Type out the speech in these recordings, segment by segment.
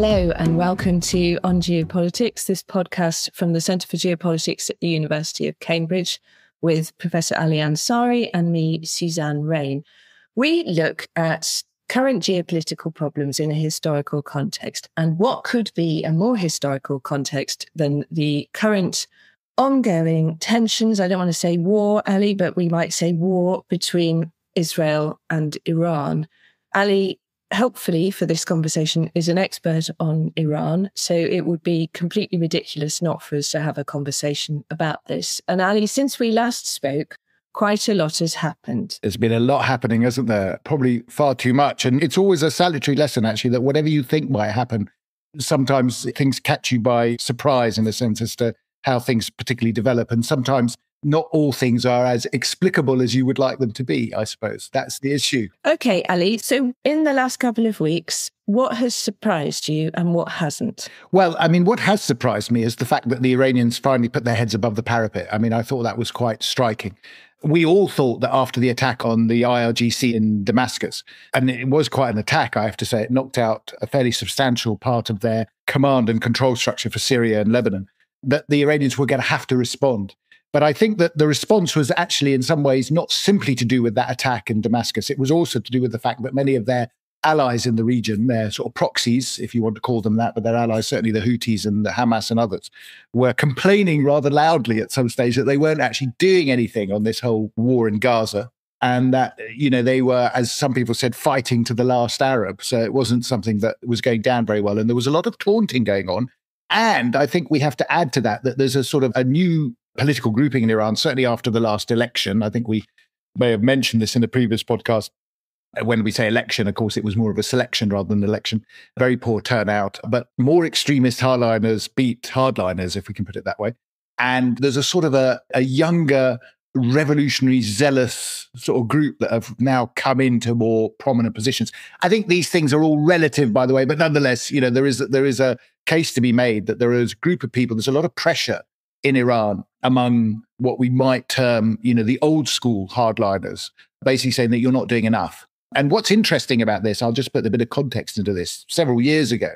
Hello, and welcome to On Geopolitics, this podcast from the Centre for Geopolitics at the University of Cambridge with Professor Ali Ansari and me, Suzanne Raine. We look at current geopolitical problems in a historical context and what could be a more historical context than the current ongoing tensions. I don't want to say war, Ali, but we might say war between Israel and Iran. Ali, helpfully for this conversation, is an expert on Iran. So it would be completely ridiculous not for us to have a conversation about this. And Ali, since we last spoke, quite a lot has happened. There's been a lot happening, hasn't there? Probably far too much. And it's always a salutary lesson, actually, that whatever you think might happen, sometimes things catch you by surprise in a sense as to how things particularly develop. And sometimes not all things are as explicable as you would like them to be, I suppose. That's the issue. Okay, Ali. So, in the last couple of weeks, what has surprised you and what hasn't? Well, I mean, what has surprised me is the fact that the Iranians finally put their heads above the parapet. I mean, I thought that was quite striking. We all thought that after the attack on the IRGC in Damascus, and it was quite an attack, I have to say, it knocked out a fairly substantial part of their command and control structure for Syria and Lebanon, that the Iranians were going to have to respond. But I think that the response was actually, in some ways, not simply to do with that attack in Damascus. It was also to do with the fact that many of their allies in the region, their sort of proxies, if you want to call them that, but their allies, certainly the Houthis and the Hamas and others, were complaining rather loudly at some stage that they weren't actually doing anything on this whole war in Gaza. And that, you know, they were, as some people said, fighting to the last Arab. So it wasn't something that was going down very well. And there was a lot of taunting going on. And I think we have to add to that that there's a sort of a new political grouping in Iran, certainly after the last election. I think we may have mentioned this in the previous podcast. Uh, when we say election, of course, it was more of a selection rather than an election. Very poor turnout, but more extremist hardliners beat hardliners, if we can put it that way. And there's a sort of a, a younger, revolutionary, zealous sort of group that have now come into more prominent positions. I think these things are all relative, by the way, but nonetheless, you know, there is there is a case to be made that there is a group of people. There's a lot of pressure in Iran among what we might term, you know, the old school hardliners, basically saying that you're not doing enough. And what's interesting about this, I'll just put a bit of context into this. Several years ago,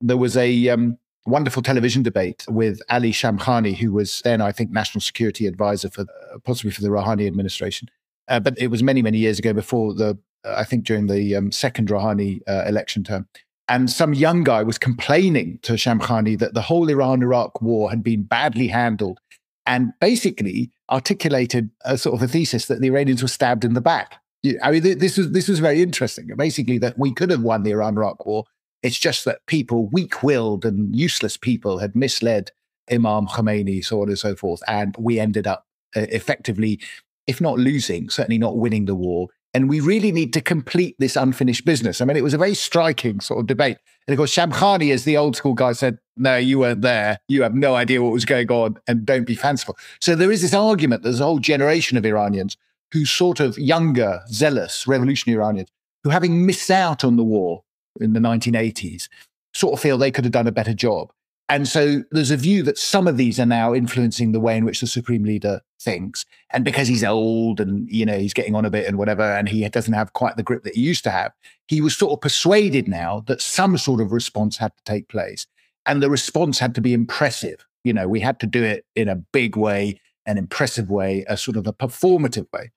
there was a um, wonderful television debate with Ali Shamkhani, who was then, I think, national security advisor for uh, possibly for the Rouhani administration. Uh, but it was many, many years ago before the, uh, I think, during the um, second Rouhani uh, election term. And some young guy was complaining to Shamkhani that the whole Iran Iraq war had been badly handled and basically articulated a sort of a thesis that the Iranians were stabbed in the back. I mean, this was this was very interesting. Basically, that we could have won the Iran-Iraq war. It's just that people, weak-willed and useless people, had misled Imam Khomeini, so on and so forth, and we ended up uh, effectively, if not losing, certainly not winning the war. And we really need to complete this unfinished business. I mean, it was a very striking sort of debate. And of course, Shamkhani, as the old school guy said, no, you weren't there. You have no idea what was going on and don't be fanciful. So there is this argument. There's a whole generation of Iranians who sort of younger, zealous, revolutionary Iranians who, having missed out on the war in the 1980s, sort of feel they could have done a better job. And so there's a view that some of these are now influencing the way in which the supreme leader thinks. And because he's old and, you know, he's getting on a bit and whatever, and he doesn't have quite the grip that he used to have, he was sort of persuaded now that some sort of response had to take place. And the response had to be impressive. You know, we had to do it in a big way, an impressive way, a sort of a performative way.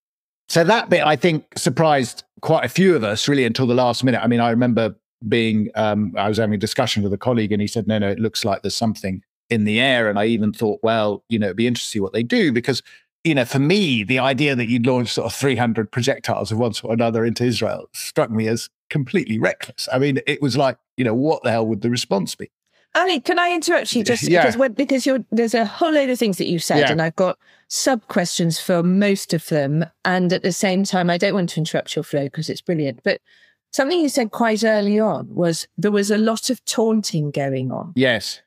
So that bit, I think, surprised quite a few of us really until the last minute. I mean, I remember being um, I was having a discussion with a colleague and he said, no, no, it looks like there's something in the air. And I even thought, well, you know, it'd be interesting to see what they do because, you know, for me, the idea that you'd launch sort of 300 projectiles of one sort or another into Israel struck me as completely reckless. I mean, it was like, you know, what the hell would the response be? Ali, can I interrupt you just yeah. because because you're, there's a whole load of things that you said, yeah. and I've got sub questions for most of them. And at the same time, I don't want to interrupt your flow because it's brilliant. But Something you said quite early on was there was a lot of taunting going on. Yes.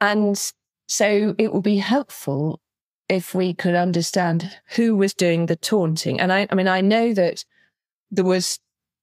And so it would be helpful if we could understand who was doing the taunting. And I, I mean, I know that there was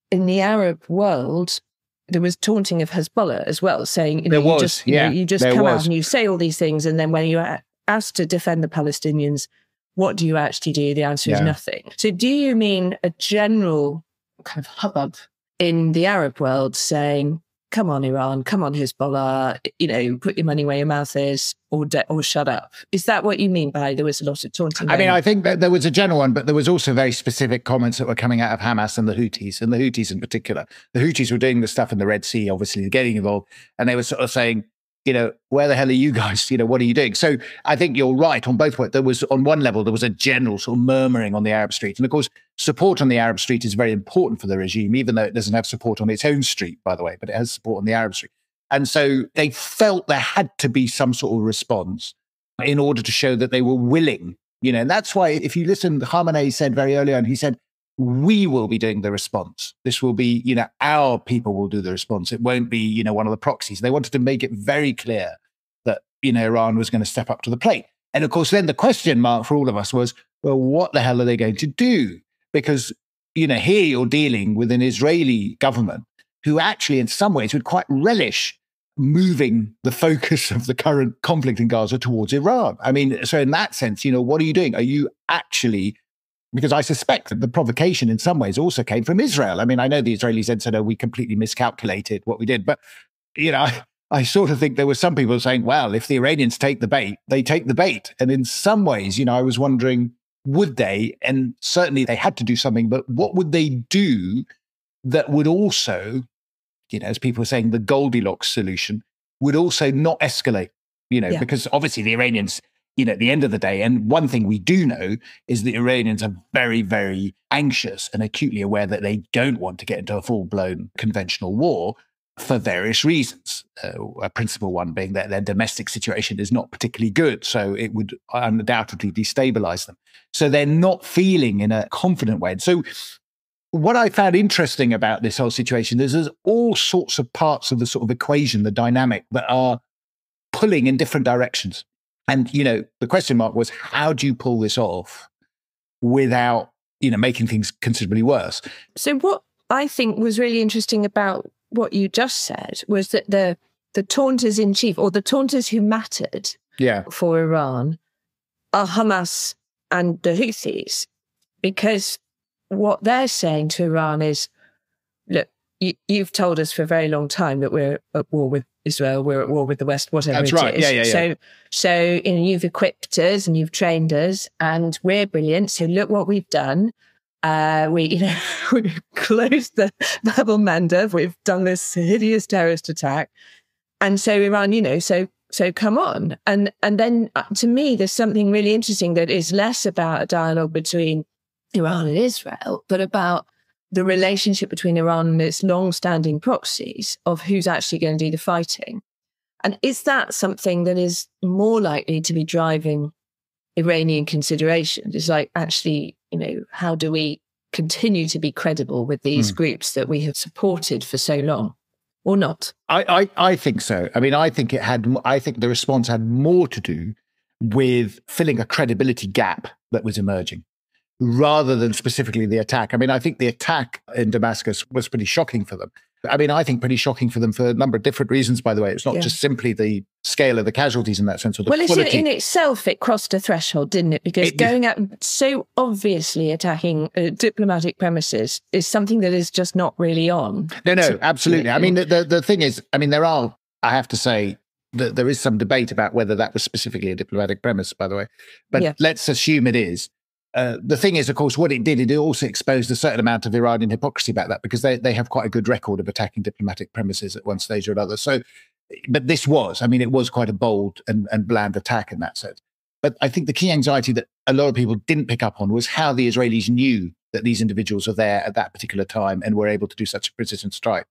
in the Arab world, there was taunting of Hezbollah as well, saying you, know, was, you just, you, yeah, know, you just come was. out and you say all these things. And then when you are asked to defend the Palestinians, what do you actually do? The answer yeah. is nothing. So do you mean a general kind of hubbub in the Arab world saying, come on, Iran, come on, Hezbollah, you know, put your money where your mouth is or, de- or shut up. Is that what you mean by there was a lot of taunting? I mean, I think that there was a general one, but there was also very specific comments that were coming out of Hamas and the Houthis, and the Houthis in particular. The Houthis were doing the stuff in the Red Sea, obviously, getting involved, and they were sort of saying, you know, where the hell are you guys? You know, what are you doing? So I think you're right on both points. There was, on one level, there was a general sort of murmuring on the Arab street. And of course, support on the Arab street is very important for the regime, even though it doesn't have support on its own street, by the way, but it has support on the Arab street. And so they felt there had to be some sort of response in order to show that they were willing, you know, and that's why if you listen, Khamenei said very early on, he said, we will be doing the response. This will be, you know, our people will do the response. It won't be, you know, one of the proxies. They wanted to make it very clear that, you know, Iran was going to step up to the plate. And of course, then the question mark for all of us was, well, what the hell are they going to do? Because, you know, here you're dealing with an Israeli government who actually, in some ways, would quite relish moving the focus of the current conflict in Gaza towards Iran. I mean, so in that sense, you know, what are you doing? Are you actually because I suspect that the provocation in some ways also came from Israel. I mean, I know the Israelis then said, oh, we completely miscalculated what we did. But, you know, I, I sort of think there were some people saying, well, if the Iranians take the bait, they take the bait. And in some ways, you know, I was wondering, would they? And certainly they had to do something, but what would they do that would also, you know, as people were saying, the Goldilocks solution would also not escalate, you know, yeah. because obviously the Iranians you know, at the end of the day, and one thing we do know is the Iranians are very, very anxious and acutely aware that they don't want to get into a full blown conventional war for various reasons. Uh, a principal one being that their domestic situation is not particularly good. So it would undoubtedly destabilize them. So they're not feeling in a confident way. And so what I found interesting about this whole situation is there's all sorts of parts of the sort of equation, the dynamic that are pulling in different directions. And, you know, the question mark was how do you pull this off without, you know, making things considerably worse? So what I think was really interesting about what you just said was that the the taunters in chief or the taunters who mattered yeah. for Iran are Hamas and the Houthis. Because what they're saying to Iran is, look, you, have told us for a very long time that we're at war with Israel, we're at war with the West, whatever That's right. Yeah, yeah, yeah. So, so you know, you've equipped us and you've trained us, and we're brilliant. So look what we've done. Uh, we, you know, we've closed the Bab el Mandeb. We've done this hideous terrorist attack, and so Iran, you know, so so come on. And and then uh, to me, there's something really interesting that is less about a dialogue between Iran and Israel, but about the relationship between Iran and its long-standing proxies of who's actually going to do the fighting. And is that something that is more likely to be driving Iranian considerations? Is like actually, you know, how do we continue to be credible with these mm. groups that we have supported for so long? Or not? I, I, I think so. I mean, I think it had. I think the response had more to do with filling a credibility gap that was emerging rather than specifically the attack. I mean, I think the attack in Damascus was pretty shocking for them. I mean, I think pretty shocking for them for a number of different reasons, by the way. It's not yeah. just simply the scale of the casualties in that sense or the well, quality. in itself, it crossed a threshold, didn't it? Because it, going out and so obviously attacking uh, diplomatic premises is something that is just not really on. No, no, absolutely. I mean, the, the, the thing is, I mean, there are, I have to say, that there is some debate about whether that was specifically a diplomatic premise, by the way. But yeah. let's assume it is. Uh, the thing is, of course, what it did, it also exposed a certain amount of Iranian hypocrisy about that because they, they have quite a good record of attacking diplomatic premises at one stage or another. So, but this was, I mean, it was quite a bold and, and bland attack in that sense. But I think the key anxiety that a lot of people didn't pick up on was how the Israelis knew that these individuals were there at that particular time and were able to do such a precision strike.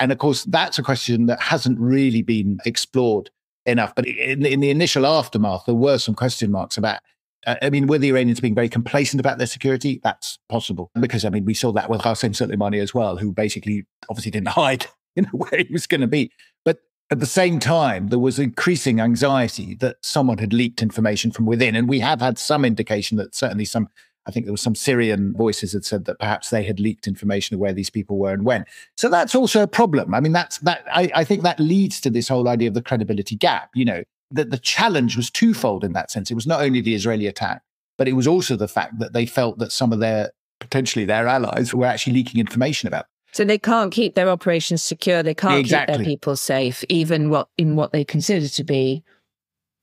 And of course, that's a question that hasn't really been explored enough. But in, in the initial aftermath, there were some question marks about Uh, I mean, were the Iranians being very complacent about their security? That's possible mm. because, I mean, we saw that with Qassem Soleimani as well, who basically obviously didn't hide you know, where he was going to be. But at the same time, there was increasing anxiety that someone had leaked information from within. And we have had some indication that certainly some, I think there was some Syrian voices that said that perhaps they had leaked information of where these people were and when. So that's also a problem. I mean, that's that, I, I think that leads to this whole idea of the credibility gap. You know, that the challenge was twofold in that sense. It was not only the Israeli attack, but it was also the fact that they felt that some of their potentially their allies were actually leaking information about. So they can't keep their operations secure. They can't Exactly. keep their people safe, even what in what they consider to be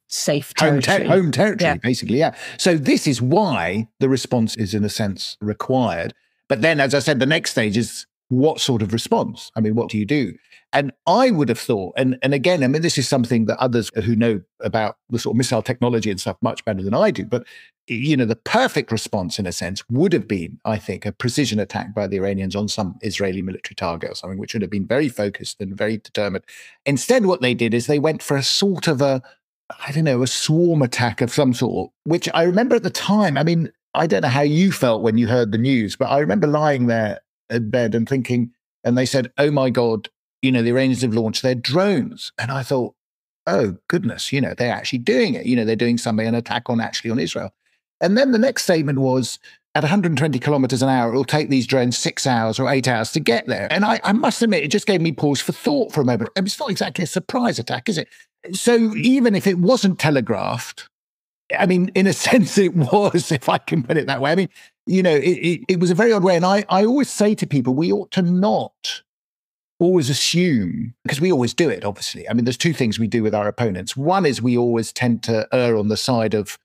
safe home, territory. ter- home territory, Yeah. basically. Yeah. So this is why the response is, in a sense, required. But then, as I said, the next stage is what sort of response? I mean, what do you do? And I would have thought, and and again, I mean, this is something that others who know about the sort of missile technology and stuff much better than I do. But you know, the perfect response, in a sense, would have been, I think, a precision attack by the Iranians on some Israeli military target or something, which would have been very focused and very determined. Instead, what they did is they went for a sort of a I don't know, a swarm attack of some sort, which I remember at the time. I mean, I don't know how you felt when you heard the news, but I remember lying there in bed and thinking, and they said, oh my God, you know, the Iranians have launched their drones. And I thought, oh goodness, you know, they're actually doing it. You know, they're doing something, an attack on actually on Israel. And then the next statement was, at 120 kilometers an hour, it will take these drones six hours or eight hours to get there. And I, I must admit, it just gave me pause for thought for a moment. It's not exactly a surprise attack, is it? So even if it wasn't telegraphed, I mean, in a sense, it was, if I can put it that way. I mean, you know, it, it, it was a very odd way. And I, I always say to people, we ought to not always assume, because we always do it, obviously. I mean, there's two things we do with our opponents. One is we always tend to err on the side of,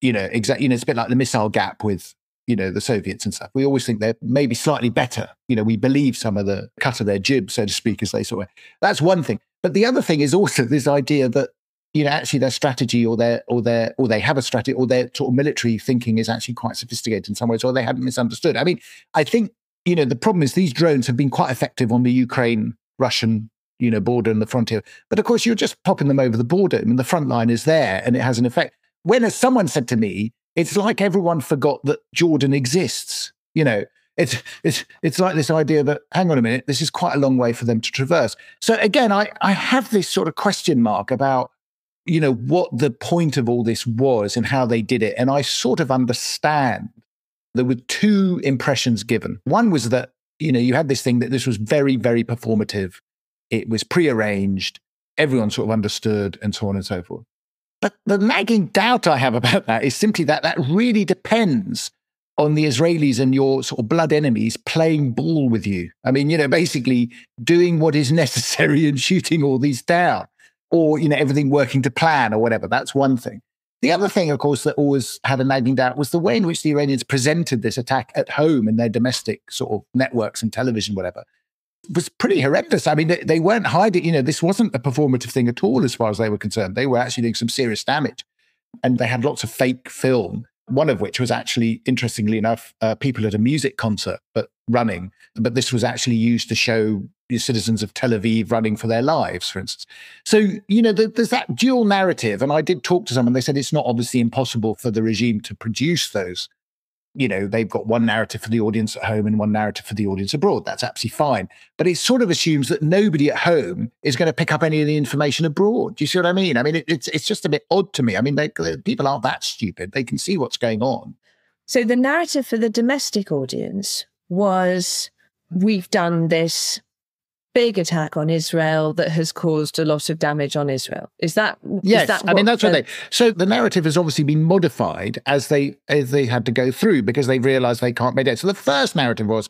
you know, exactly, you know, it's a bit like the missile gap with, you know, the Soviets and stuff. We always think they're maybe slightly better. You know, we believe some of the cut of their jib, so to speak, as they sort of, that's one thing. But the other thing is also this idea that, you know, actually their strategy or their, or their, or they have a strategy or their sort of military thinking is actually quite sophisticated in some ways, or they haven't misunderstood. I mean, I think, you know, the problem is these drones have been quite effective on the Ukraine Russian, you know, border and the frontier. But of course, you're just popping them over the border. I mean, the front line is there and it has an effect. When, as someone said to me, it's like everyone forgot that Jordan exists. You know, it's it's it's like this idea that hang on a minute, this is quite a long way for them to traverse. So again, I I have this sort of question mark about you know what the point of all this was and how they did it, and I sort of understand. There were two impressions given. One was that you know you had this thing that this was very very performative. It was prearranged. Everyone sort of understood, and so on and so forth. But the nagging doubt I have about that is simply that that really depends on the Israelis and your sort of blood enemies playing ball with you. I mean, you know, basically doing what is necessary and shooting all these down, or, you know, everything working to plan or whatever. That's one thing. The other thing, of course, that always had a nagging doubt was the way in which the Iranians presented this attack at home in their domestic sort of networks and television, whatever was pretty horrendous. I mean, they, they, weren't hiding, you know, this wasn't a performative thing at all as far as they were concerned. They were actually doing some serious damage. And they had lots of fake film, one of which was actually, interestingly enough, uh, people at a music concert, but running. But this was actually used to show citizens of Tel Aviv running for their lives, for instance. So, you know, there's that dual narrative. And I did talk to someone, they said it's not obviously impossible for the regime to produce those you know, they've got one narrative for the audience at home and one narrative for the audience abroad. That's absolutely fine. But it sort of assumes that nobody at home is going to pick up any of the information abroad. Do you see what I mean? I mean, it, it's it's just a bit odd to me. I mean, they, people aren't that stupid. They can see what's going on. So the narrative for the domestic audience was we've done this big attack on Israel that has caused a lot of damage on Israel. Is that yes? Is that I mean that's what they. So the narrative has obviously been modified as they as they had to go through because they realised they can't make it. So the first narrative was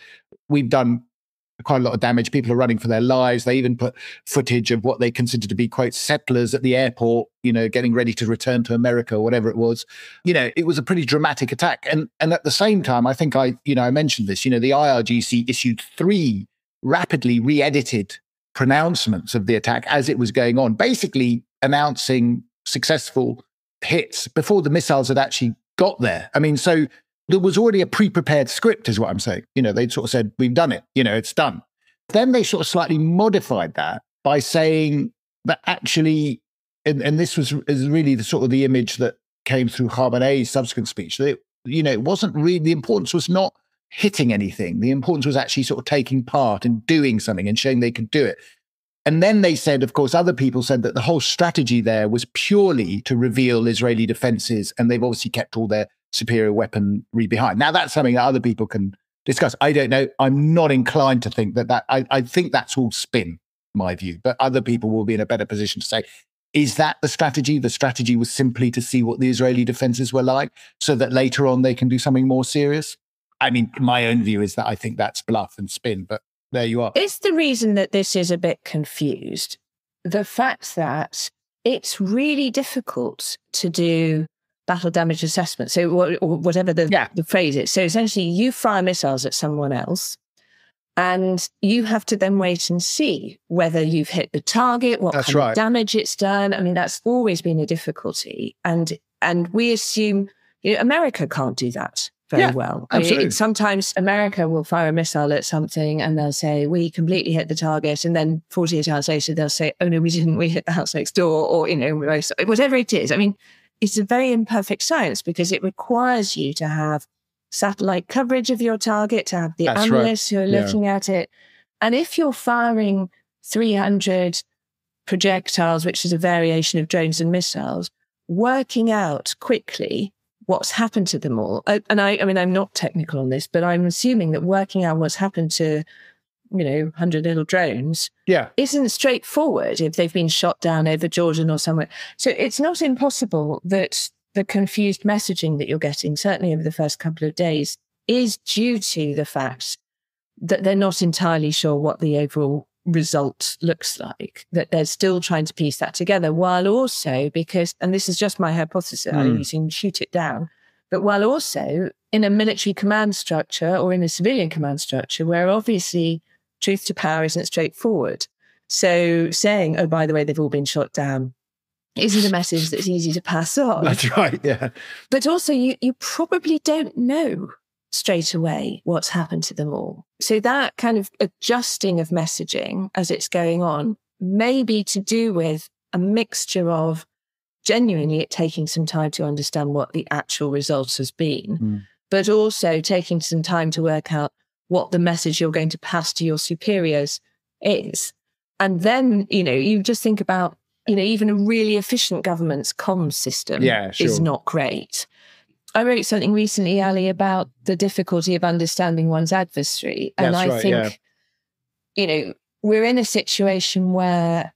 we've done quite a lot of damage. People are running for their lives. They even put footage of what they consider to be quote settlers at the airport, you know, getting ready to return to America or whatever it was. You know, it was a pretty dramatic attack. And and at the same time, I think I, you know, I mentioned this, you know, the IRGC issued three rapidly re-edited pronouncements of the attack as it was going on, basically announcing successful hits before the missiles had actually got there. I mean, so there was already a pre-prepared script, is what I'm saying. You know, they'd sort of said, "We've done it. You know, it's done." Then they sort of slightly modified that by saying that actually, and, and this was is really the sort of the image that came through Khamenei's subsequent speech. That it, you know, it wasn't really the importance was not hitting anything. The importance was actually sort of taking part and doing something and showing they could do it. And then they said, of course, other people said that the whole strategy there was purely to reveal Israeli defenses, and they've obviously kept all their superior weaponry behind. Now, that's something that other people can discuss. I don't know. I'm not inclined to think that that, I, I think that's all spin, my view, but other people will be in a better position to say, is that the strategy? The strategy was simply to see what the Israeli defenses were like so that later on they can do something more serious. I mean, my own view is that I think that's bluff and spin, but there you are. It's the reason that this is a bit confused the fact that it's really difficult to do battle damage assessment. So, or whatever the, yeah. the phrase is. So, essentially, you fire missiles at someone else, and you have to then wait and see whether you've hit the target, what that's kind right. of damage it's done. I mean, that's always been a difficulty, and and we assume you know, America can't do that very yeah, well. Absolutely. sometimes America will fire a missile at something and they'll say, we completely hit the target. And then 48 hours later, they'll say, oh, no, we didn't. We hit the house next door or, you know, whatever it is. I mean, it's a very imperfect science because it requires you to have satellite coverage of your target, to have the That's analysts right. who are yeah. looking at it. And if you're firing 300 projectiles, which is a variation of drones and missiles, working out quickly what's happened to them all. and I, I mean, I'm not technical on this, but I'm assuming that working out what's happened to, you know, 100 little drones yeah. isn't straightforward if they've been shot down over Jordan or somewhere. So it's not impossible that the confused messaging that you're getting, certainly over the first couple of days, is due to the fact that they're not entirely sure what the overall result looks like, that they're still trying to piece that together, while also, because, and this is just my hypothesis, mm. i'm using shoot it down, but while also in a military command structure or in a civilian command structure, where obviously truth to power isn't straightforward. So saying, oh, by the way, they've all been shot down isn't a message that's easy to pass on. That's right, yeah. But also, you, you probably don't know straight away what's happened to them all. So that kind of adjusting of messaging as it's going on may be to do with a mixture of genuinely it taking some time to understand what the actual results has been, mm. but also taking some time to work out what the message you're going to pass to your superiors is. And then, you know, you just think about, you know, even a really efficient government's comms system yeah, sure. is not great. I wrote something recently, Ali, about the difficulty of understanding one's adversary. And That's I right, think, yeah. you know, we're in a situation where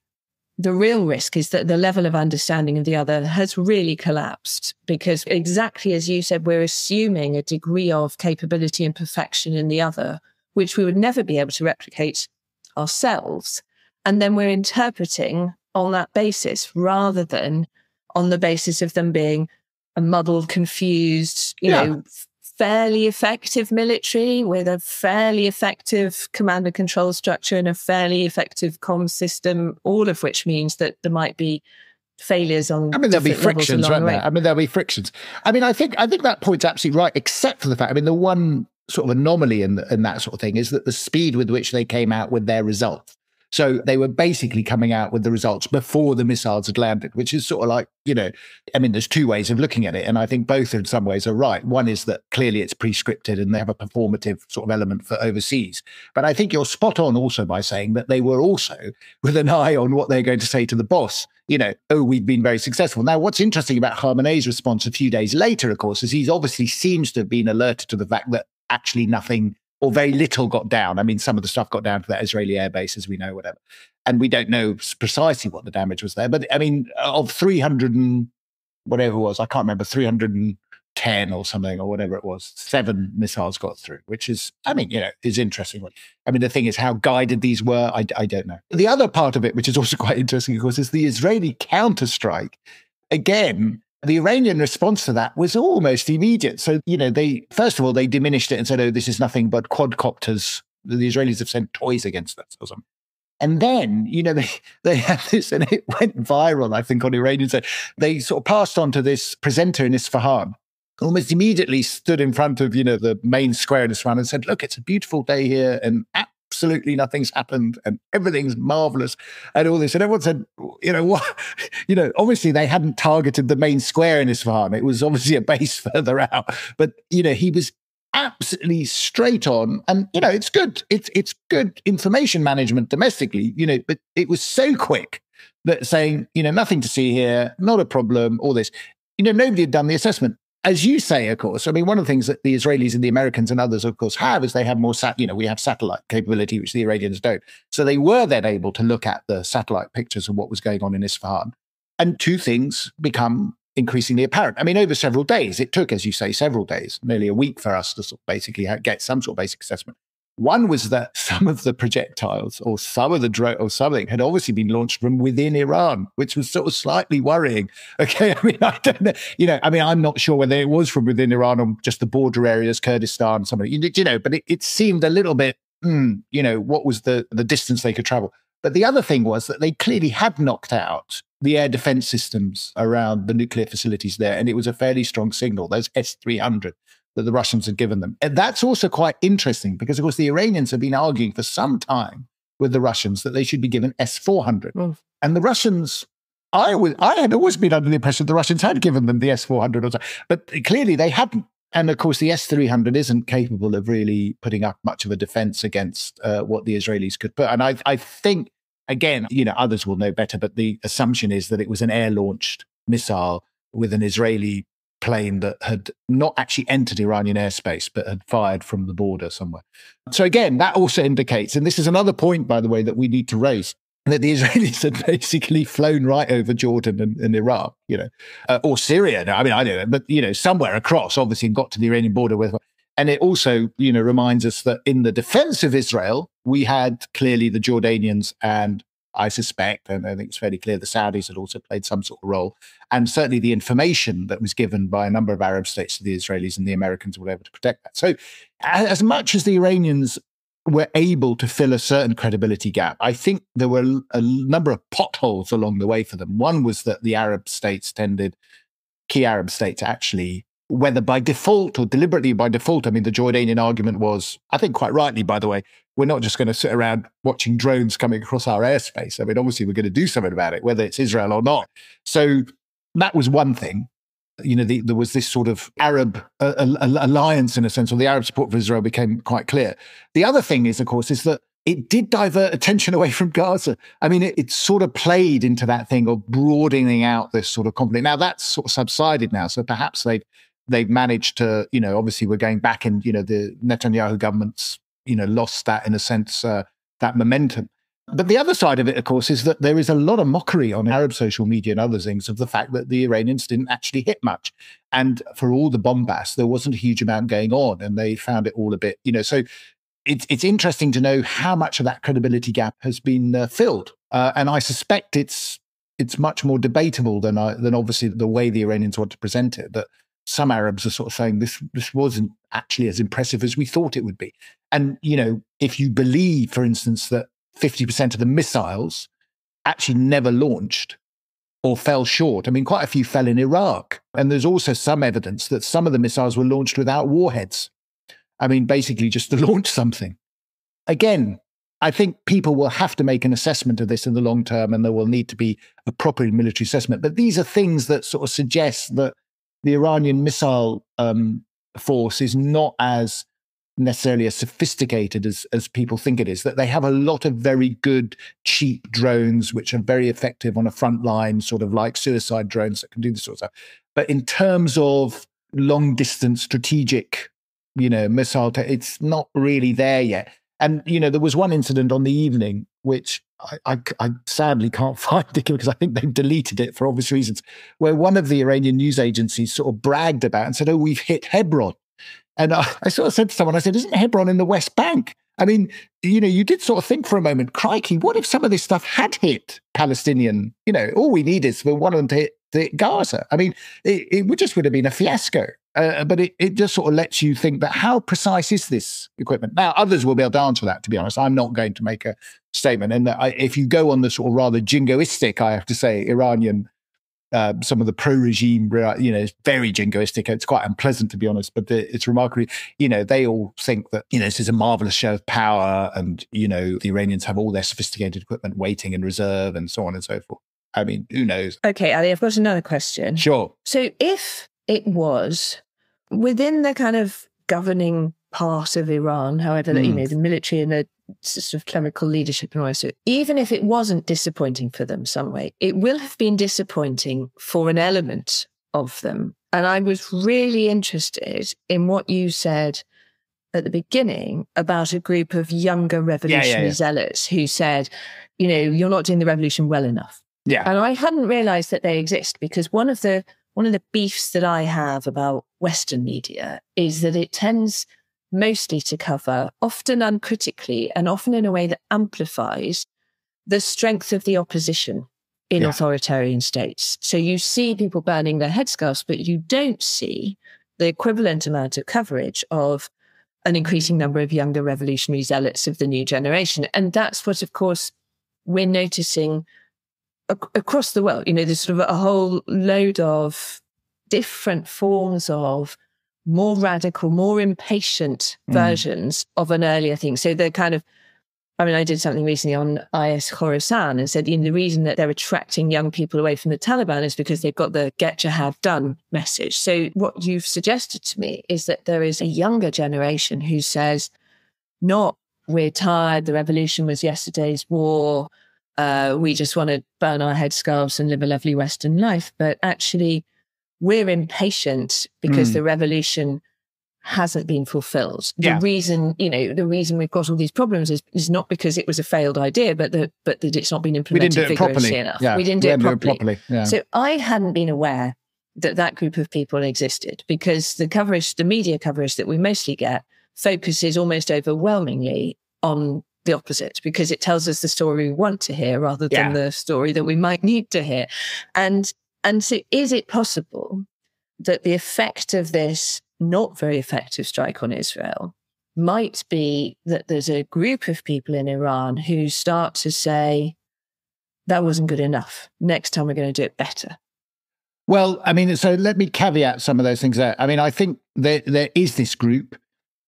the real risk is that the level of understanding of the other has really collapsed because exactly as you said, we're assuming a degree of capability and perfection in the other, which we would never be able to replicate ourselves. And then we're interpreting on that basis rather than on the basis of them being a muddled, confused, you yeah. know, fairly effective military with a fairly effective command and control structure and a fairly effective comms system, all of which means that there might be failures on. I mean, there'll be frictions, right there. I mean, there'll be frictions. I mean, I think I think that point's absolutely right, except for the fact. I mean, the one sort of anomaly in, in that sort of thing is that the speed with which they came out with their results so they were basically coming out with the results before the missiles had landed, which is sort of like, you know, I mean, there's two ways of looking at it. And I think both in some ways are right. One is that clearly it's pre scripted and they have a performative sort of element for overseas. But I think you're spot on also by saying that they were also with an eye on what they're going to say to the boss. You know, oh, we've been very successful. Now, what's interesting about Khamenei's response a few days later, of course, is he's obviously seems to have been alerted to the fact that actually nothing or very little got down. I mean, some of the stuff got down to that Israeli airbase, as we know, whatever. And we don't know precisely what the damage was there. But I mean, of 300 and whatever it was, I can't remember, 310 or something or whatever it was, seven missiles got through, which is, I mean, you know, is interesting. I mean, the thing is how guided these were, I, I don't know. The other part of it, which is also quite interesting, of course, is the Israeli counterstrike. Again, the Iranian response to that was almost immediate. So, you know, they, first of all, they diminished it and said, oh, this is nothing but quadcopters. The Israelis have sent toys against us or something. And then, you know, they, they had this and it went viral, I think, on Iranian side. They sort of passed on to this presenter in Isfahan, almost immediately stood in front of, you know, the main square in Isfahan and said, look, it's a beautiful day here and absolutely nothing's happened and everything's marvelous and all this. And everyone said, you know, what? You know, obviously they hadn't targeted the main square in Isfahan. It was obviously a base further out. But, you know, he was absolutely straight on. And, you know, it's good. It's, it's good information management domestically, you know, but it was so quick that saying, you know, nothing to see here, not a problem, all this. You know, nobody had done the assessment as you say, of course, I mean, one of the things that the Israelis and the Americans and others, of course, have is they have more, sat, you know, we have satellite capability, which the Iranians don't. So they were then able to look at the satellite pictures of what was going on in Isfahan. And two things become increasingly apparent. I mean, over several days, it took, as you say, several days, nearly a week for us to sort of basically get some sort of basic assessment. One was that some of the projectiles or some of the drone or something had obviously been launched from within Iran, which was sort of slightly worrying. Okay. I mean, I don't know, you know, I mean, I'm not sure whether it was from within Iran or just the border areas, Kurdistan, something, you, you know, but it, it seemed a little bit, hmm, you know, what was the, the distance they could travel? But the other thing was that they clearly had knocked out the air defense systems around the nuclear facilities there. And it was a fairly strong signal, those S 300 that the Russians had given them. And that's also quite interesting because, of course, the Iranians have been arguing for some time with the Russians that they should be given S 400. Mm. And the Russians, I, was, I had always been under the impression the Russians had given them the S 400 or so, but clearly they hadn't. And of course, the S 300 isn't capable of really putting up much of a defense against uh, what the Israelis could put. And I, I think, again, you know, others will know better, but the assumption is that it was an air launched missile with an Israeli plane that had not actually entered Iranian airspace, but had fired from the border somewhere. So again, that also indicates, and this is another point, by the way, that we need to raise. That the Israelis had basically flown right over Jordan and, and Iraq, you know, uh, or Syria. I mean, I don't know, but you know, somewhere across, obviously, and got to the Iranian border with. And it also, you know, reminds us that in the defense of Israel, we had clearly the Jordanians and I suspect, and I think it's fairly clear the Saudis had also played some sort of role. And certainly the information that was given by a number of Arab states to the Israelis and the Americans were able to protect that. So, as much as the Iranians were able to fill a certain credibility gap, I think there were a number of potholes along the way for them. One was that the Arab states tended, key Arab states actually whether by default or deliberately by default. I mean, the Jordanian argument was, I think quite rightly, by the way, we're not just going to sit around watching drones coming across our airspace. I mean, obviously, we're going to do something about it, whether it's Israel or not. So that was one thing. You know, the, there was this sort of Arab uh, alliance in a sense, or the Arab support for Israel became quite clear. The other thing is, of course, is that it did divert attention away from Gaza. I mean, it, it, sort of played into that thing of broadening out this sort of conflict. Now that's sort of subsided now, so perhaps they've they've managed to, you know, obviously we're going back and, you know, the Netanyahu government's, you know, lost that in a sense, uh, that momentum. But the other side of it, of course, is that there is a lot of mockery on Arab social media and other things of the fact that the Iranians didn't actually hit much. And for all the bombast, there wasn't a huge amount going on. And they found it all a bit, you know, so it's, it's interesting to know how much of that credibility gap has been uh, filled. Uh, and I suspect it's it's much more debatable than uh, than obviously the way the Iranians want to present it. That some Arabs are sort of saying this this wasn't actually as impressive as we thought it would be. And you know, if you believe, for instance, that fifty percent of the missiles actually never launched or fell short. I mean, quite a few fell in Iraq, and there's also some evidence that some of the missiles were launched without warheads. I mean, basically just to launch something. Again, I think people will have to make an assessment of this in the long term, and there will need to be a proper military assessment. But these are things that sort of suggest that the Iranian missile um, force is not as necessarily as sophisticated as, as people think it is, that they have a lot of very good, cheap drones, which are very effective on a front line, sort of like suicide drones that can do this sort of stuff. But in terms of long distance strategic, you know, missile, it's not really there yet. And, you know, there was one incident on the evening, which I, I, I, sadly can't find it because I think they've deleted it for obvious reasons, where one of the Iranian news agencies sort of bragged about and said, oh, we've hit Hebron. And I, I sort of said to someone, I said, isn't Hebron in the West Bank? I mean, you know, you did sort of think for a moment, crikey, what if some of this stuff had hit Palestinian? You know, all we need is for one of them to hit, Gaza. I mean, it, it would just would have been a fiasco. Uh, but it, it just sort of lets you think that how precise is this equipment? Now, others will be able to answer that, to be honest. I'm not going to make a statement. And I, if you go on the sort of rather jingoistic, I have to say, Iranian, uh, some of the pro regime, you know, it's very jingoistic. It's quite unpleasant, to be honest, but it's remarkably, you know, they all think that, you know, this is a marvelous show of power and, you know, the Iranians have all their sophisticated equipment waiting in reserve and so on and so forth. I mean, who knows? Okay, Ali, I've got another question. Sure. So if it was within the kind of governing part of Iran, however, mm. you know, the military and the sort of clerical leadership and all that. So even if it wasn't disappointing for them some way, it will have been disappointing for an element of them. And I was really interested in what you said at the beginning about a group of younger revolutionary yeah, yeah, yeah. zealots who said, you know, you're not doing the revolution well enough. Yeah. And I hadn't realized that they exist because one of the one of the beefs that I have about Western media is that it tends mostly to cover, often uncritically and often in a way that amplifies the strength of the opposition in yeah. authoritarian states. So you see people burning their headscarves, but you don't see the equivalent amount of coverage of an increasing number of younger revolutionary zealots of the new generation. And that's what, of course, we're noticing across the world. You know, there's sort of a whole load of different forms of more radical, more impatient mm. versions of an earlier thing. So the kind of I mean, I did something recently on IS Khorasan and said, you know, the reason that they're attracting young people away from the Taliban is because they've got the get your have done message. So what you've suggested to me is that there is a younger generation who says, not we're tired, the revolution was yesterday's war, uh, we just want to burn our headscarves and live a lovely Western life, but actually we're impatient because mm. the revolution hasn't been fulfilled. The yeah. reason, you know, the reason we've got all these problems is, is not because it was a failed idea, but that but that it's not been implemented vigorously enough. Yeah. We didn't do, we it, properly. it properly. Yeah. So I hadn't been aware that that group of people existed because the coverage, the media coverage that we mostly get focuses almost overwhelmingly on the opposite because it tells us the story we want to hear rather than the story that we might need to hear. And and so is it possible that the effect of this not very effective strike on Israel might be that there's a group of people in Iran who start to say, that wasn't good enough. Next time we're going to do it better. Well, I mean, so let me caveat some of those things there. I mean, I think there, there is this group.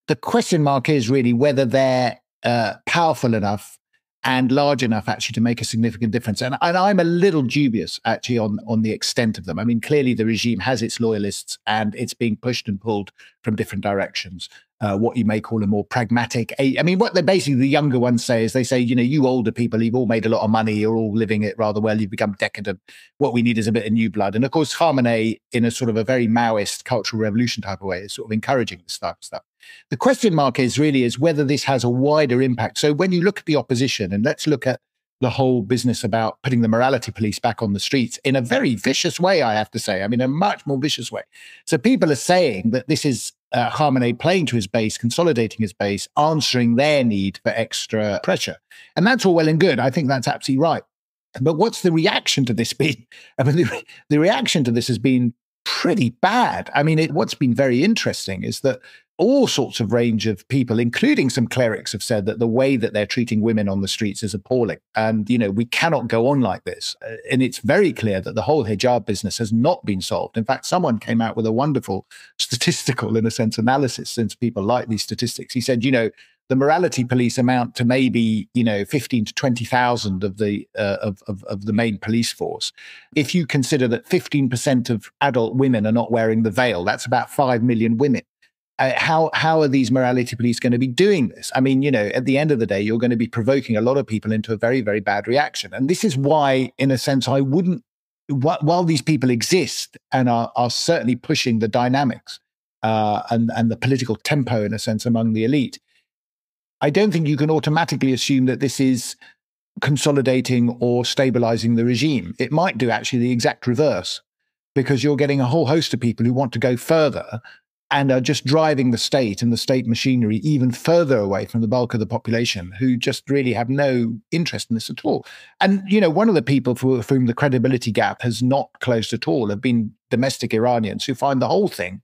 The question mark is really whether they're uh, powerful enough and large enough actually to make a significant difference. And, and I'm a little dubious actually on, on the extent of them. I mean, clearly the regime has its loyalists and it's being pushed and pulled from different directions uh, what you may call a more pragmatic. I mean, what they basically the younger ones say is they say, you know, you older people, you've all made a lot of money, you're all living it rather well, you've become decadent. What we need is a bit of new blood. And of course, Khamenei, in a sort of a very Maoist cultural revolution type of way, is sort of encouraging this type of stuff. The question mark is really is whether this has a wider impact. So when you look at the opposition, and let's look at the whole business about putting the morality police back on the streets in a very vicious way, I have to say. I mean, a much more vicious way. So people are saying that this is uh, playing to his base, consolidating his base, answering their need for extra pressure. And that's all well and good. I think that's absolutely right. But what's the reaction to this been? I mean, the, the reaction to this has been pretty bad. I mean, it, what's been very interesting is that all sorts of range of people, including some clerics, have said that the way that they're treating women on the streets is appalling. And, you know, we cannot go on like this. Uh, and it's very clear that the whole hijab business has not been solved. In fact, someone came out with a wonderful statistical, in a sense, analysis, since people like these statistics. He said, you know, the morality police amount to maybe you know 15 to 20,000 of the uh, of, of, of the main police force if you consider that 15% of adult women are not wearing the veil that's about 5 million women uh, how how are these morality police going to be doing this? I mean, you know, at the end of the day, you're going to be provoking a lot of people into a very very bad reaction, and this is why, in a sense, I wouldn't. While these people exist and are are certainly pushing the dynamics uh, and and the political tempo, in a sense, among the elite, I don't think you can automatically assume that this is consolidating or stabilizing the regime. It might do actually the exact reverse because you're getting a whole host of people who want to go further and are just driving the state and the state machinery even further away from the bulk of the population who just really have no interest in this at all. And, you know, one of the people for, whom the credibility gap has not closed at all have been domestic Iranians who find the whole thing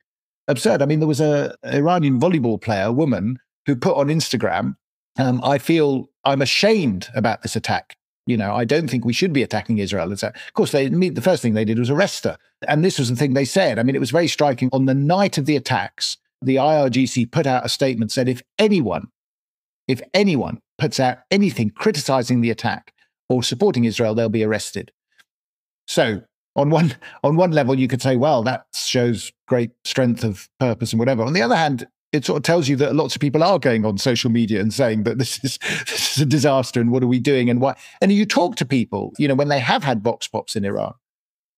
absurd. I mean, there was a Iranian volleyball player, a woman, who put on Instagram, um, I feel I'm ashamed about this attack you know, I don't think we should be attacking Israel. Of course, they, the first thing they did was arrest her. And this was the thing they said. I mean, it was very striking. On the night of the attacks, the IRGC put out a statement said if anyone, if anyone puts out anything criticizing the attack or supporting Israel, they'll be arrested. So on one on one level, you could say, well, that shows great strength of purpose and whatever. On the other hand, it sort of tells you that lots of people are going on social media and saying that this is this is a disaster and what are we doing and why. And you talk to people, you know, when they have had vox pops in Iran.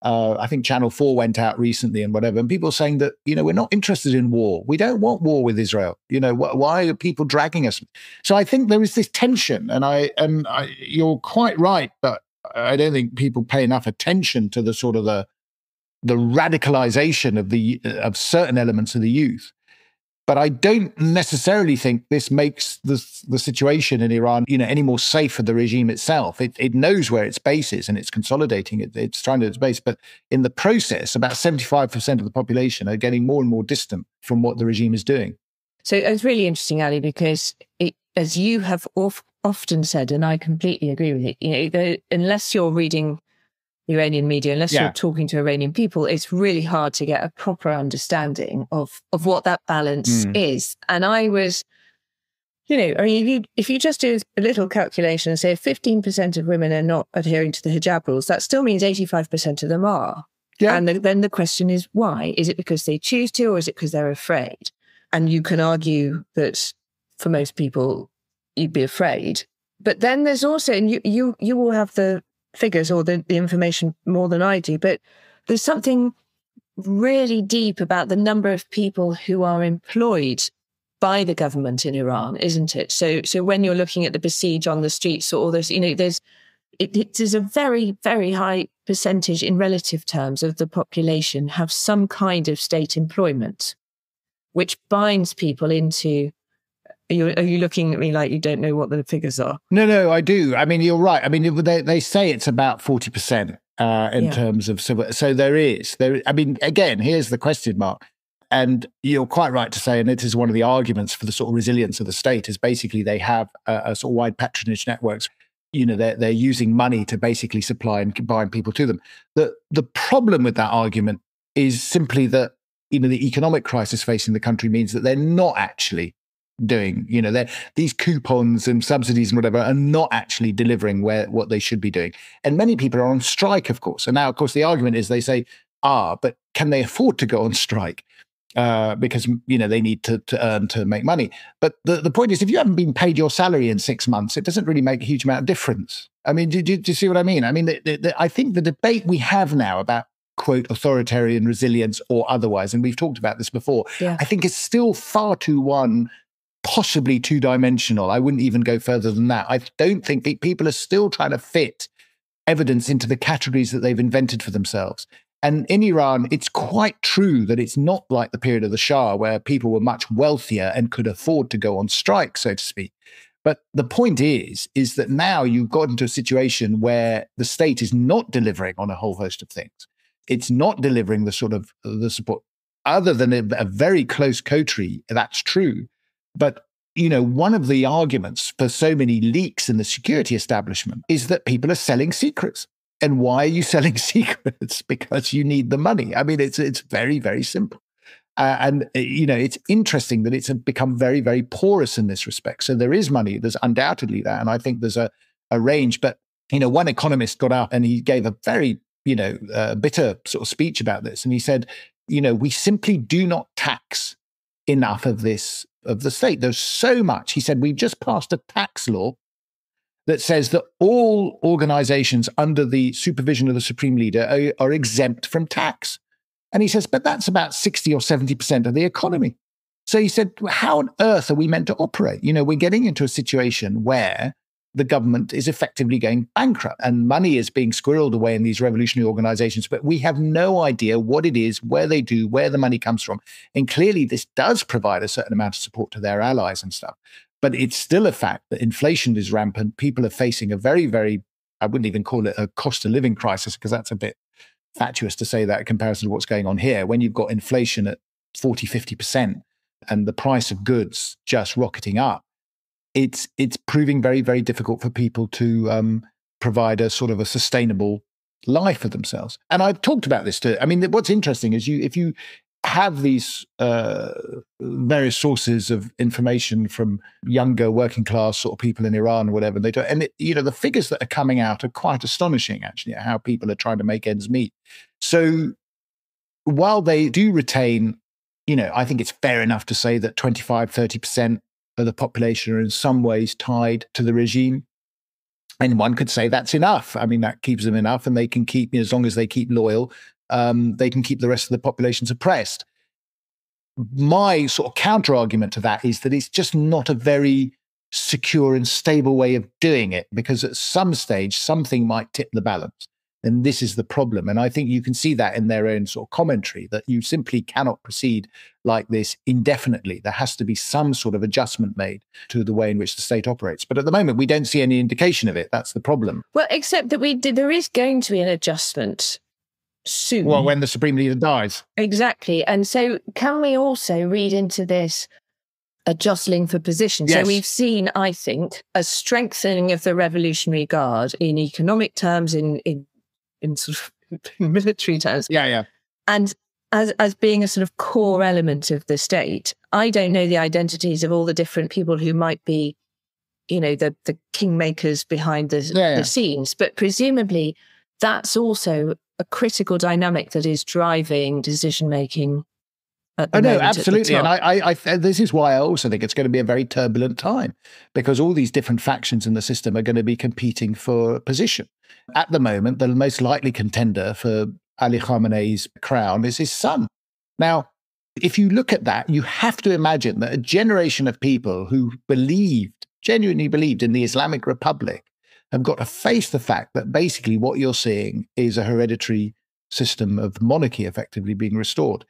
Uh, I think Channel Four went out recently and whatever, and people saying that you know we're not interested in war. We don't want war with Israel. You know wh- why are people dragging us? So I think there is this tension, and I and I, you're quite right, but I don't think people pay enough attention to the sort of the the radicalization of the of certain elements of the youth But I don't necessarily think this makes the, the situation in Iran, you know, any more safe for the regime itself. It, it knows where its base is and it's consolidating it. It's trying to its base. But in the process, about 75% of the population are getting more and more distant from what the regime is doing. So it's really interesting, Ali, because it, as you have of, often said, and I completely agree with it, you know, the, unless you're reading Iranian media, unless yeah. you're talking to Iranian people, it's really hard to get a proper understanding of of what that balance mm. is. And I was, you know, I mean, if you if you just do a little calculation and say 15% of women are not adhering to the hijab rules, that still means 85% of them are. Yeah. And the, then the question is why? Is it because they choose to, or is it because they're afraid? And you can argue that for most people, you'd be afraid. But then there's also, and you you you will have the figures or the, the information more than I do, but there's something really deep about the number of people who are employed by the government in Iran, isn't it? So, so when you're looking at the Basij on the streets or all this, you know, there's it, a very, very high percentage in relative terms of the population have some kind of state employment, which binds people into are you, are you looking at me like you don't know what the figures are? No, no, I do. I mean, you're right. I mean, they, they say it's about 40% uh, in yeah. terms of, so, so there is. There. I mean, again, here's the question mark. And you're quite right to say, and it is one of the arguments for the sort of resilience of the state, is basically they have a, a sort of wide patronage networks. You know, they're, they're using money to basically supply and bind people to them. The, the problem with that argument is simply that, you know, the economic crisis facing the country means that they're not actually doing. You know, these coupons and subsidies and whatever are not actually delivering where what they should be doing. And many people are on strike, of course. And now, of course, the argument is they say, ah, but can they afford to go on strike? Uh, because you know they need to, to earn to make money. But the, the point is, if you haven't been paid your salary in six months, it doesn't really make a huge amount of difference. I mean, do, do, do you see what I mean? I mean, the, the, I think the debate we have now about quote authoritarian resilience or otherwise, and we've talked about this before, yeah. I think is still far too one possibly two dimensional. I wouldn't even go further than that. I don't think people are still trying to fit evidence into the categories that they've invented for themselves. And in Iran, it's quite true that it's not like the period of the Shah, where people were much wealthier and could afford to go on strike, so to speak. But the point is, is that now you've got into a situation where the state is not delivering on a whole host of things. It's not delivering the sort of the support, other than a, a very close coterie. That's true. But you know, one of the arguments for so many leaks in the security establishment is that people are selling secrets. And why are you selling secrets? because you need the money. I mean, it's it's very very simple. Uh, and uh, you know, it's interesting that it's become very very porous in this respect. So there is money. There's undoubtedly that, and I think there's a a range. But you know, one economist got up and he gave a very you know uh, bitter sort of speech about this, and he said, you know, we simply do not tax enough of this of the state. There's so much. He said, We've just passed a tax law that says that all organizations under the supervision of the supreme leader are, are exempt from tax. And he says, But that's about 60 or 70% of the economy. So he said, How on earth are we meant to operate? You know, we're getting into a situation where the government is effectively going bankrupt and money is being squirreled away in these revolutionary organizations. But we have no idea what it is, where they do, where the money comes from. And clearly, this does provide a certain amount of support to their allies and stuff. But it's still a fact that inflation is rampant. People are facing a very, very, I wouldn't even call it a cost of living crisis because that's a bit fatuous to say that in comparison to what's going on here. When you've got inflation at 40, 50%, and the price of goods just rocketing up, it's it's proving very very difficult for people to um, provide a sort of a sustainable life for themselves. And I've talked about this too. I mean, what's interesting is you if you have these uh, various sources of information from younger working class sort of people in Iran or whatever they do, and it, you know the figures that are coming out are quite astonishing actually. How people are trying to make ends meet. So while they do retain, you know, I think it's fair enough to say that 25, 30 percent of the population are in some ways tied to the regime. And one could say that's enough. I mean, that keeps them enough, and they can keep, as long as they keep loyal, um, they can keep the rest of the population suppressed. My sort of counter argument to that is that it's just not a very secure and stable way of doing it because at some stage something might tip the balance. Then this is the problem. And I think you can see that in their own sort of commentary that you simply cannot proceed like this indefinitely. There has to be some sort of adjustment made to the way in which the state operates. But at the moment, we don't see any indication of it. That's the problem. Well, except that we did, there is going to be an adjustment soon. Well, when the supreme leader dies. Exactly. And so, can we also read into this a jostling for position? Yes. So, we've seen, I think, a strengthening of the Revolutionary Guard in economic terms, in, in, in sort of military terms, Yeah, yeah. and as, as being a sort of core element of the state. I don't know the identities of all the different people who might be, you know, the, the kingmakers behind the, Yeah, yeah. the scenes, but presumably that's also a critical dynamic that is driving decision making. At the I know, moment at the absolutely. And. I, I, I, this is why I also think it's going to be a very turbulent time because all these different factions in the system are going to be competing for position. At the moment, the most likely contender for Ali Khamenei's crown is his son. Now, if you look at that, you have to imagine that a generation of people who believed, genuinely believed in the Islamic Republic, have got to face the fact that basically what you're seeing is a hereditary system of monarchy effectively being restored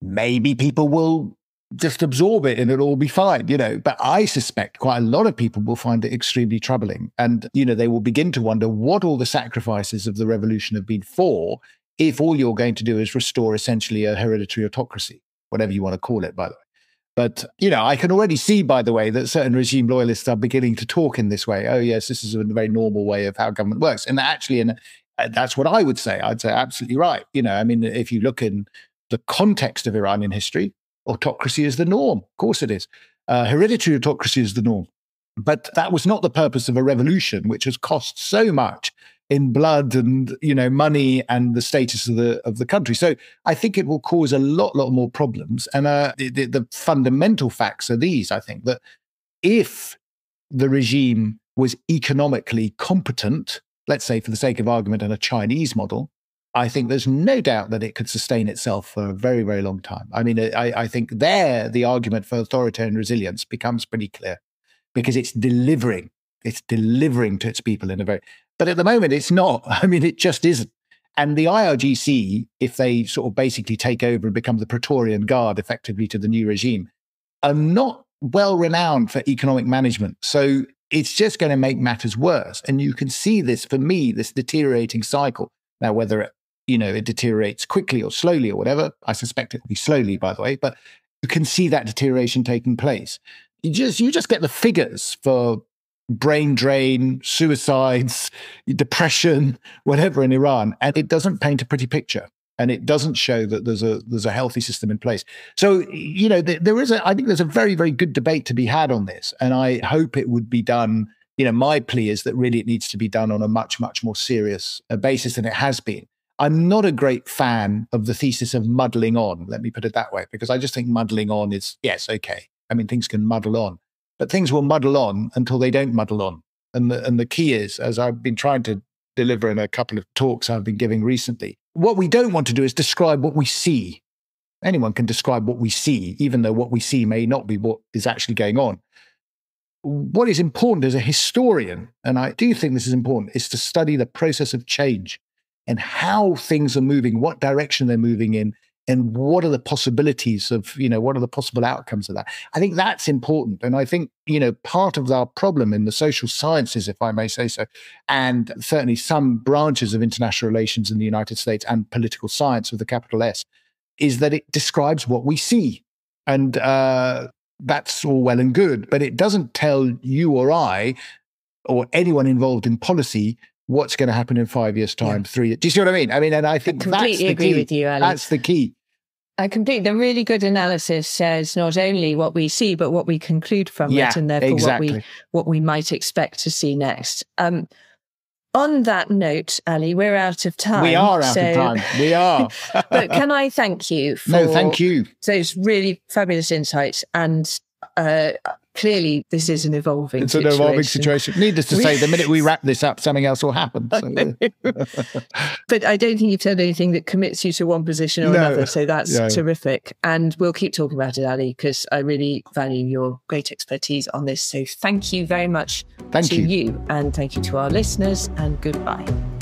maybe people will just absorb it and it'll all be fine, you know. But I suspect quite a lot of people will find it extremely troubling. And, you know, they will begin to wonder what all the sacrifices of the revolution have been for if all you're going to do is restore essentially a hereditary autocracy, whatever you want to call it, by the way. But, you know, I can already see, by the way, that certain regime loyalists are beginning to talk in this way. Oh, yes, this is a very normal way of how government works. And actually, in, that's what I would say. I'd say absolutely right. You know, I mean, if you look in the context of Iranian history, autocracy is the norm. Of course it is. Uh, hereditary autocracy is the norm. But that was not the purpose of a revolution, which has cost so much in blood and you know money and the status of the of the country. So I think it will cause a lot, lot more problems. And uh, the, the, the fundamental facts are these: I think that if the regime was economically competent, let's say for the sake of argument, in a Chinese model, I think there's no doubt that it could sustain itself for a very, very long time. I mean, uh, I, I think there the argument for authoritarian resilience becomes pretty clear because it's delivering, it's delivering to its people in a very, but at the moment it's not. I mean, it just isn't. And the IRGC, if they sort of basically take over and become the Praetorian Guard effectively to the new regime, are not well renowned for economic management. So it's just going to make matters worse. And you can see this for me, this deteriorating cycle. Now, whether it, you know it deteriorates quickly or slowly or whatever, I suspect it will be slowly, by the way, but you can see that deterioration taking place. You just you just get the figures for brain drain, suicides, depression, whatever in Iran, and it doesn't paint a pretty picture. And it doesn't show that there's a there's a healthy system in place. So you know th- there is a I think there's a very very good debate to be had on this, and I hope it would be done. You know, my plea is that really it needs to be done on a much much more serious uh, basis than it has been. I'm not a great fan of the thesis of muddling on. Let me put it that way, because I just think muddling on is yes okay. I mean things can muddle on, but things will muddle on until they don't muddle on. And the, and the key is, as I've been trying to deliver in a couple of talks I've been giving recently, what we don't want to do is describe what we see. Anyone can describe what we see, even though what we see may not be what is actually going on. What is important as a historian, and I do think this is important, is to study the process of change and how things are moving, what direction they're moving in, and what are the possibilities of, you know, what are the possible outcomes of that. I think that's important. And I think, you know, part of our problem in the social sciences, if I may say so, and certainly some branches of international relations in the United States and political science with the capital S, is that it describes what we see. And uh, that's all well and good, but it doesn't tell you or I or anyone involved in policy what's going to happen in five years' time, three years. Do you see what I mean? I mean, and I think that's completely the agree key. with you, Ali. That's the key. I completely. The really good analysis says not only what we see, but what we conclude from Yeah, it, and therefore exactly. what we what we might expect to see next. Um, on that note, Ali, we're out of time. we are out so- of time. We are. but can I thank you for no, thank you. those really fabulous insights? And uh, clearly, this is an evolving. Situation. It's an evolving situation. Needless to say, the minute we wrap this up, something else will happen. So, uh, but I don't think you've said anything that commits you to one position or No. another. So that's Yeah. terrific. And we'll keep talking about it, Ali, because I really value your great expertise on this. So thank you very much Thank to you. you. And thank you to our listeners. And goodbye.